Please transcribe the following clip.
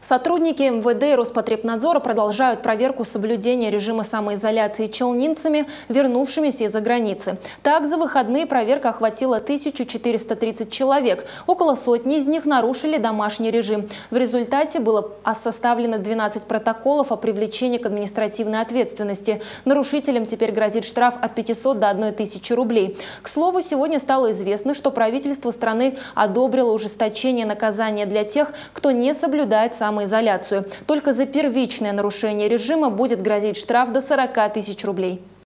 Сотрудники МВД и Роспотребнадзора продолжают проверку соблюдения режима самоизоляции челнинцами, вернувшимися из-за границы. Так, за выходные проверка охватила 1430 человек. Около сотни из них нарушили домашний режим. В результате было составлено 12 протоколов о привлечении к административной ответственности. Нарушителям теперь грозит штраф от 500 до 1000 рублей. К слову, сегодня стало известно, что правительство страны одобрило ужесточение наказания для тех, кто не соблюдает самоизоляцию самоизоляцию. Только за первичное нарушение режима будет грозить штраф до 40 тысяч рублей.